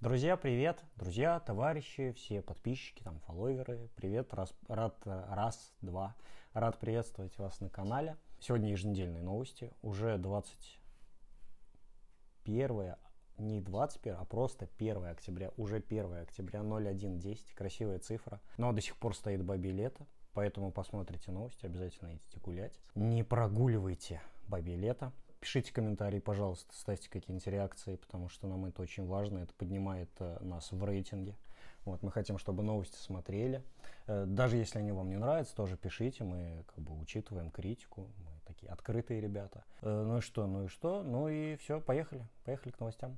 Друзья, привет! Друзья, товарищи, все подписчики, там, фолловеры, привет, раз, рад, раз, два, рад приветствовать вас на канале. Сегодня еженедельные новости, уже 21, не 21, а просто 1 октября, уже 1 октября, 0110, красивая цифра, но до сих пор стоит бабе лето, поэтому посмотрите новости, обязательно идите гулять. Не прогуливайте бабе лето, Пишите комментарии, пожалуйста, ставьте какие-нибудь реакции, потому что нам это очень важно, это поднимает э, нас в рейтинге. Вот, мы хотим, чтобы новости смотрели. Э, даже если они вам не нравятся, тоже пишите, мы как бы учитываем критику, мы такие открытые ребята. Э, ну и что, ну и что, ну и все, поехали, поехали к новостям.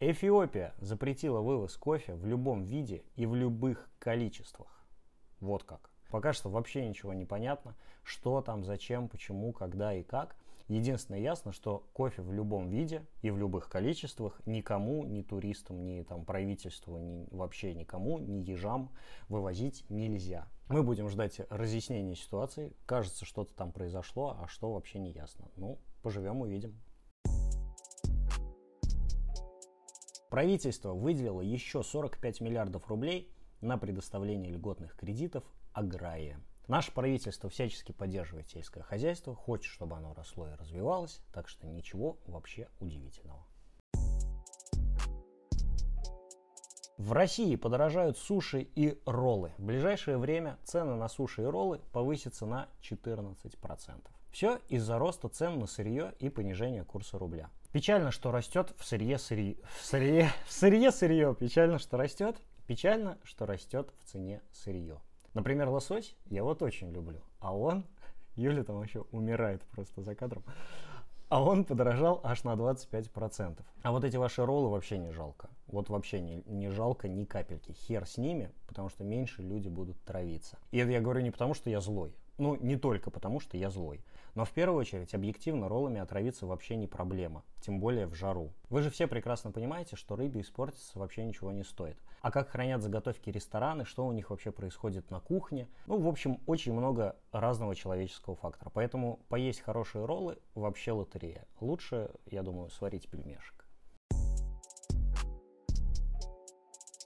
Эфиопия запретила вывоз кофе в любом виде и в любых количествах. Вот как. Пока что вообще ничего не понятно, что там, зачем, почему, когда и как. Единственное ясно, что кофе в любом виде и в любых количествах никому, ни туристам, ни там правительству, ни вообще никому, ни ежам вывозить нельзя. Мы будем ждать разъяснения ситуации. Кажется, что-то там произошло, а что вообще не ясно. Ну, поживем, увидим. Правительство выделило еще 45 миллиардов рублей на предоставление льготных кредитов агрария. Наше правительство всячески поддерживает сельское хозяйство, хочет, чтобы оно росло и развивалось, так что ничего вообще удивительного. В России подорожают суши и роллы. В ближайшее время цены на суши и роллы повысятся на 14%. Все из-за роста цен на сырье и понижения курса рубля. Печально, что растет в сырье сырье. В сырье, в сырье сырье. Печально, что растет. Печально, что растет в цене сырье. Например, лосось я вот очень люблю, а он, Юля там вообще умирает просто за кадром, а он подорожал аж на 25%. А вот эти ваши роллы вообще не жалко. Вот вообще не, не жалко ни капельки. Хер с ними, потому что меньше люди будут травиться. И это я говорю не потому, что я злой. Ну, не только потому, что я злой. Но в первую очередь, объективно, роллами отравиться вообще не проблема. Тем более в жару. Вы же все прекрасно понимаете, что рыбе испортиться вообще ничего не стоит. А как хранят заготовки рестораны, что у них вообще происходит на кухне. Ну, в общем, очень много разного человеческого фактора. Поэтому поесть хорошие роллы вообще лотерея. Лучше, я думаю, сварить пельмешек.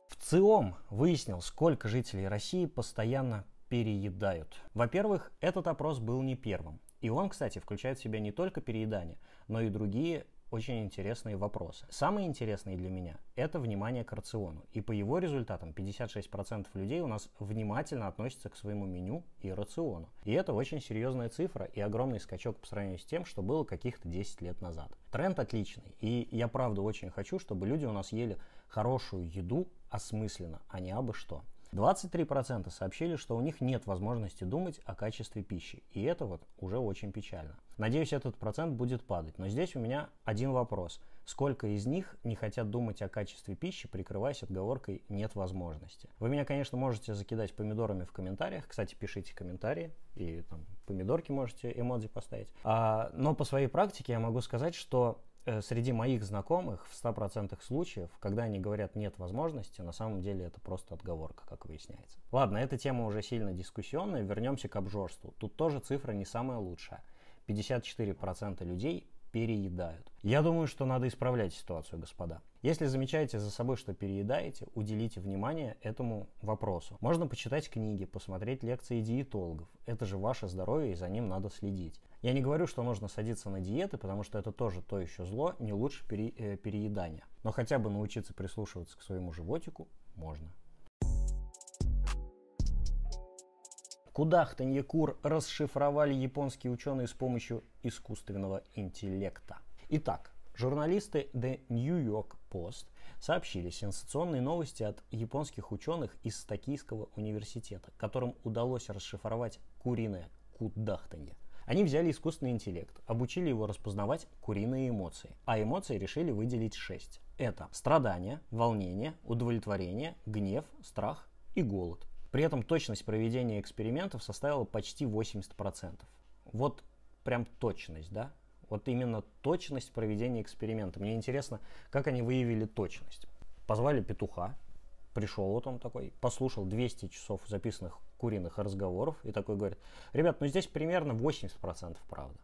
В ЦИОМ выяснил, сколько жителей России постоянно переедают. Во-первых, этот опрос был не первым. И он, кстати, включает в себя не только переедание, но и другие очень интересные вопросы. Самые интересные для меня – это внимание к рациону. И по его результатам 56% людей у нас внимательно относятся к своему меню и рациону. И это очень серьезная цифра и огромный скачок по сравнению с тем, что было каких-то 10 лет назад. Тренд отличный. И я правда очень хочу, чтобы люди у нас ели хорошую еду осмысленно, а не абы что. 23% сообщили, что у них нет возможности думать о качестве пищи. И это вот уже очень печально. Надеюсь, этот процент будет падать. Но здесь у меня один вопрос. Сколько из них не хотят думать о качестве пищи, прикрываясь отговоркой «нет возможности»? Вы меня, конечно, можете закидать помидорами в комментариях. Кстати, пишите комментарии и там помидорки можете эмодзи поставить. А, но по своей практике я могу сказать, что среди моих знакомых в 100% случаев, когда они говорят «нет возможности», на самом деле это просто отговорка, как выясняется. Ладно, эта тема уже сильно дискуссионная, вернемся к обжорству. Тут тоже цифра не самая лучшая. 54% людей переедают. Я думаю, что надо исправлять ситуацию, господа. Если замечаете за собой, что переедаете, уделите внимание этому вопросу. Можно почитать книги, посмотреть лекции диетологов. Это же ваше здоровье, и за ним надо следить. Я не говорю, что нужно садиться на диеты, потому что это тоже то еще зло, не лучше пере, э, переедания. Но хотя бы научиться прислушиваться к своему животику можно. Кудахтанье кур расшифровали японские ученые с помощью искусственного интеллекта. Итак, журналисты The New York Post сообщили сенсационные новости от японских ученых из Токийского университета, которым удалось расшифровать куриное кудахтанье. Они взяли искусственный интеллект, обучили его распознавать куриные эмоции, а эмоции решили выделить шесть. Это страдание, волнение, удовлетворение, гнев, страх и голод. При этом точность проведения экспериментов составила почти 80%. Вот прям точность, да? Вот именно точность проведения эксперимента. Мне интересно, как они выявили точность. Позвали петуха, пришел вот он такой, послушал 200 часов записанных куриных разговоров и такой говорит, ребят, ну здесь примерно 80% правда.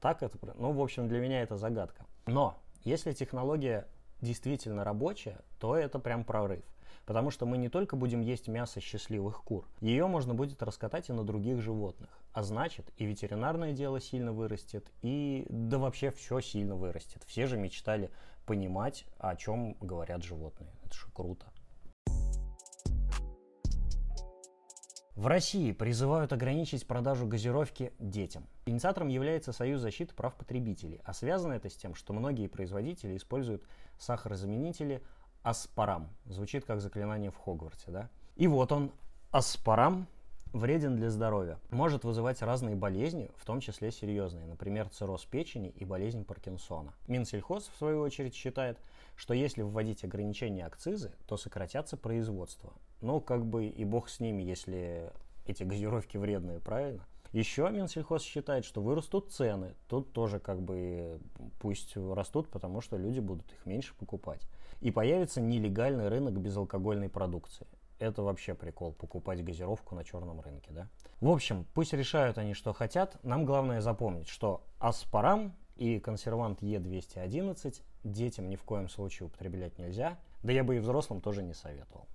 Так это... Ну, в общем, для меня это загадка. Но если технология действительно рабочая, то это прям прорыв. Потому что мы не только будем есть мясо счастливых кур, ее можно будет раскатать и на других животных. А значит, и ветеринарное дело сильно вырастет, и да вообще все сильно вырастет. Все же мечтали понимать, о чем говорят животные. Это же круто. В России призывают ограничить продажу газировки детям. Инициатором является Союз защиты прав потребителей, а связано это с тем, что многие производители используют сахарозаменители аспарам. Звучит как заклинание в Хогвартсе, да? И вот он, аспарам, вреден для здоровья. Может вызывать разные болезни, в том числе серьезные, например, цирроз печени и болезнь Паркинсона. Минсельхоз, в свою очередь, считает, что если вводить ограничения акцизы, то сократятся производства. Ну, как бы и бог с ними, если эти газировки вредные, правильно? Еще Минсельхоз считает, что вырастут цены. Тут тоже как бы пусть растут, потому что люди будут их меньше покупать. И появится нелегальный рынок безалкогольной продукции. Это вообще прикол, покупать газировку на черном рынке, да? В общем, пусть решают они, что хотят. Нам главное запомнить, что аспарам и консервант Е211 детям ни в коем случае употреблять нельзя. Да я бы и взрослым тоже не советовал.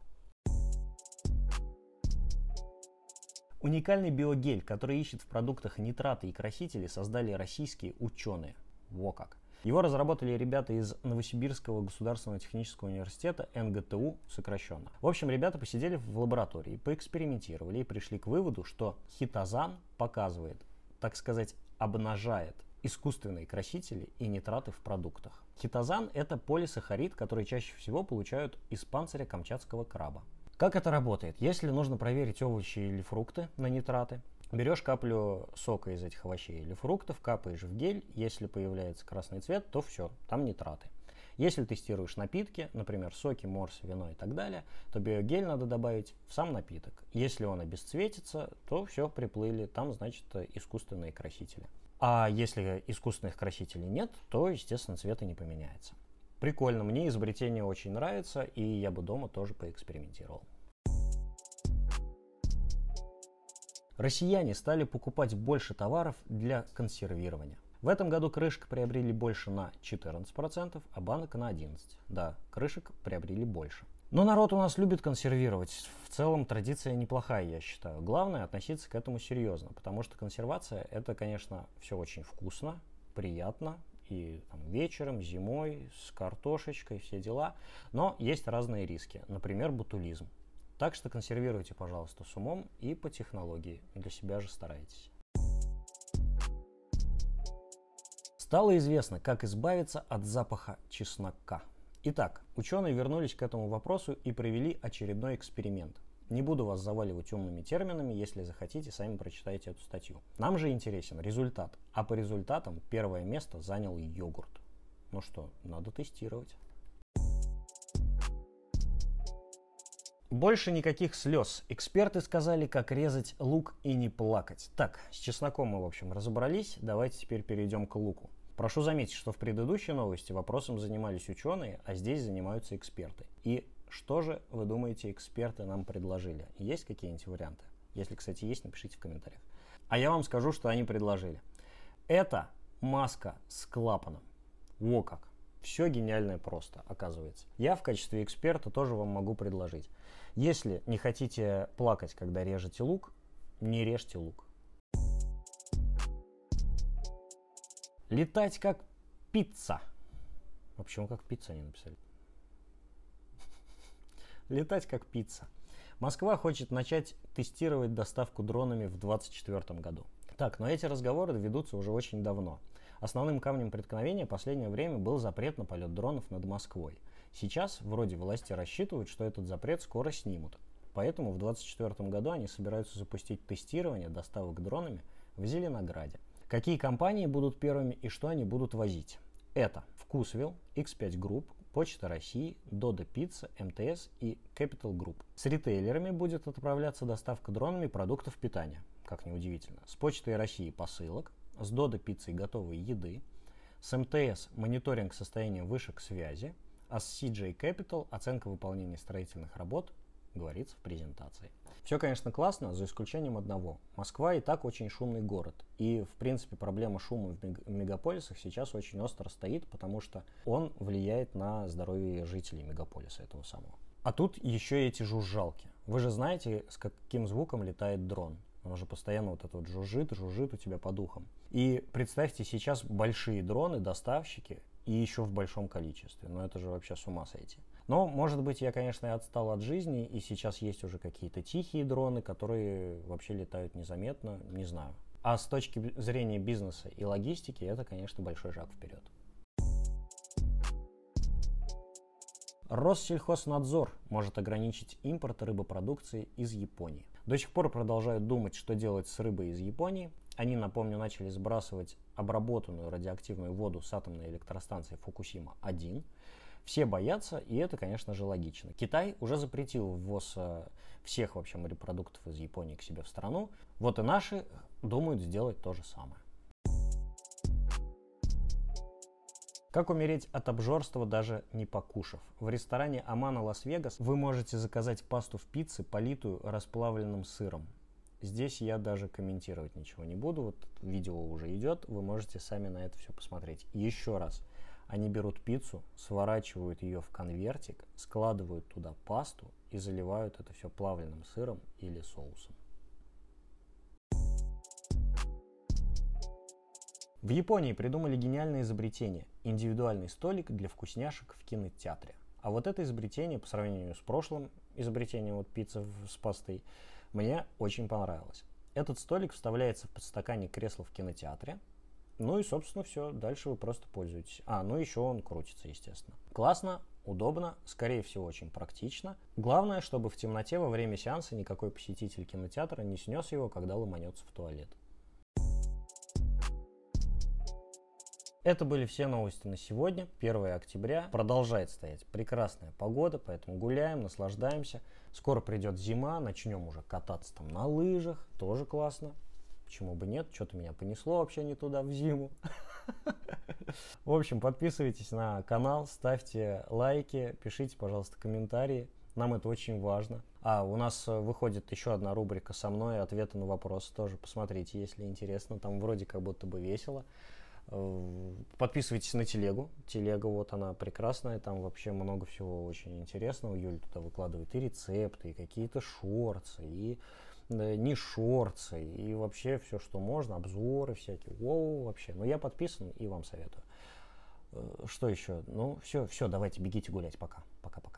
Уникальный биогель, который ищет в продуктах нитраты и красители, создали российские ученые. Во как. Его разработали ребята из Новосибирского государственного технического университета, НГТУ сокращенно. В общем, ребята посидели в лаборатории, поэкспериментировали и пришли к выводу, что хитозан показывает, так сказать, обнажает искусственные красители и нитраты в продуктах. Хитозан – это полисахарид, который чаще всего получают из панциря камчатского краба. Как это работает? Если нужно проверить овощи или фрукты на нитраты, берешь каплю сока из этих овощей или фруктов, капаешь в гель, если появляется красный цвет, то все, там нитраты. Если тестируешь напитки, например, соки, морс, вино и так далее, то биогель надо добавить в сам напиток. Если он обесцветится, то все, приплыли, там, значит, искусственные красители. А если искусственных красителей нет, то, естественно, цвет и не поменяется. Прикольно, мне изобретение очень нравится, и я бы дома тоже поэкспериментировал. Россияне стали покупать больше товаров для консервирования. В этом году крышек приобрели больше на 14%, а банок на 11%. Да, крышек приобрели больше. Но народ у нас любит консервировать. В целом традиция неплохая, я считаю. Главное относиться к этому серьезно, потому что консервация это, конечно, все очень вкусно, приятно, и там, вечером, зимой, с картошечкой, все дела. Но есть разные риски, например, ботулизм. Так что консервируйте, пожалуйста, с умом и по технологии. Для себя же старайтесь. Стало известно, как избавиться от запаха чеснока. Итак, ученые вернулись к этому вопросу и провели очередной эксперимент. Не буду вас заваливать умными терминами, если захотите, сами прочитайте эту статью. Нам же интересен результат, а по результатам первое место занял йогурт. Ну что, надо тестировать. Больше никаких слез. Эксперты сказали, как резать лук и не плакать. Так, с чесноком мы, в общем, разобрались. Давайте теперь перейдем к луку. Прошу заметить, что в предыдущей новости вопросом занимались ученые, а здесь занимаются эксперты. И что же, вы думаете, эксперты нам предложили? Есть какие-нибудь варианты? Если, кстати, есть, напишите в комментариях. А я вам скажу, что они предложили. Это маска с клапаном. Во как. Все гениальное просто, оказывается. Я в качестве эксперта тоже вам могу предложить. Если не хотите плакать, когда режете лук, не режьте лук. Летать как пицца. Общем, как пицца они написали. Летать как пицца. Москва хочет начать тестировать доставку дронами в 2024 году. Так, но эти разговоры ведутся уже очень давно. Основным камнем преткновения последнее время был запрет на полет дронов над Москвой. Сейчас вроде власти рассчитывают, что этот запрет скоро снимут. Поэтому в 2024 году они собираются запустить тестирование доставок дронами в Зеленограде. Какие компании будут первыми и что они будут возить? Это Вкусвилл, X5 Group, Почта России, Dodo Pizza, МТС и Capital Group. С ритейлерами будет отправляться доставка дронами продуктов питания, как неудивительно. С Почтой России посылок, с Dodo Pizza готовой еды, с МТС мониторинг состояния вышек связи, а с CJ Capital оценка выполнения строительных работ говорится в презентации. Все, конечно, классно, за исключением одного. Москва и так очень шумный город. И, в принципе, проблема шума в мегаполисах сейчас очень остро стоит, потому что он влияет на здоровье жителей мегаполиса этого самого. А тут еще эти жужжалки. Вы же знаете, с каким звуком летает дрон. Он же постоянно вот это вот жужжит, жужжит у тебя по духам. И представьте сейчас большие дроны, доставщики, и еще в большом количестве. Но это же вообще с ума сойти. Но, может быть, я, конечно, и отстал от жизни, и сейчас есть уже какие-то тихие дроны, которые вообще летают незаметно, не знаю. А с точки зрения бизнеса и логистики, это, конечно, большой шаг вперед. Россельхознадзор может ограничить импорт рыбопродукции из Японии. До сих пор продолжают думать, что делать с рыбой из Японии. Они, напомню, начали сбрасывать обработанную радиоактивную воду с атомной электростанции Фукусима-1. Все боятся, и это, конечно же, логично. Китай уже запретил ввоз э, всех вообще морепродуктов из Японии к себе в страну. Вот и наши думают сделать то же самое. Как умереть от обжорства, даже не покушав? В ресторане Амана Лас-Вегас вы можете заказать пасту в пицце, политую расплавленным сыром. Здесь я даже комментировать ничего не буду. Вот видео уже идет, вы можете сами на это все посмотреть. Еще раз. Они берут пиццу, сворачивают ее в конвертик, складывают туда пасту и заливают это все плавленным сыром или соусом. В Японии придумали гениальное изобретение – индивидуальный столик для вкусняшек в кинотеатре. А вот это изобретение, по сравнению с прошлым изобретением вот пиццы с пастой, мне очень понравилось. Этот столик вставляется в подстаканник кресла в кинотеатре, ну и, собственно, все. Дальше вы просто пользуетесь. А, ну еще он крутится, естественно. Классно, удобно, скорее всего, очень практично. Главное, чтобы в темноте во время сеанса никакой посетитель кинотеатра не снес его, когда ломанется в туалет. Это были все новости на сегодня, 1 октября. Продолжает стоять прекрасная погода, поэтому гуляем, наслаждаемся. Скоро придет зима, начнем уже кататься там на лыжах, тоже классно. Почему бы нет? Что-то меня понесло вообще не туда в зиму. В общем, подписывайтесь на канал, ставьте лайки, пишите, пожалуйста, комментарии. Нам это очень важно. А, у нас э, выходит еще одна рубрика со мной, ответы на вопросы тоже. Посмотрите, если интересно. Там вроде как будто бы весело. Э, подписывайтесь на телегу. Телега вот она прекрасная, там вообще много всего очень интересного. Юль туда выкладывает и рецепты, и какие-то шорцы, и не шорцы, и вообще все, что можно, обзоры всякие. Воу, вообще. Но я подписан и вам советую. Э, что еще? Ну, все, все, давайте бегите гулять. Пока. Пока-пока.